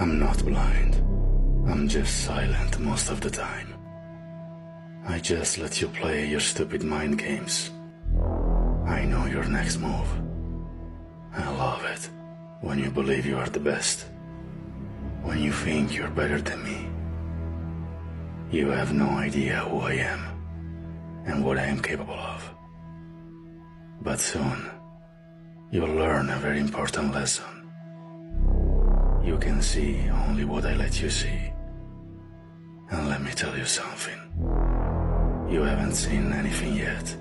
I'm not blind. I'm just silent most of the time. I just let you play your stupid mind games. I know your next move. I love it when you believe you are the best. When you think you're better than me. You have no idea who I am and what I am capable of. But soon, you'll learn a very important lesson. You can see only what I let you see. And let me tell you something. You haven't seen anything yet.